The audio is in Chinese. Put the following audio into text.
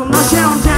我想家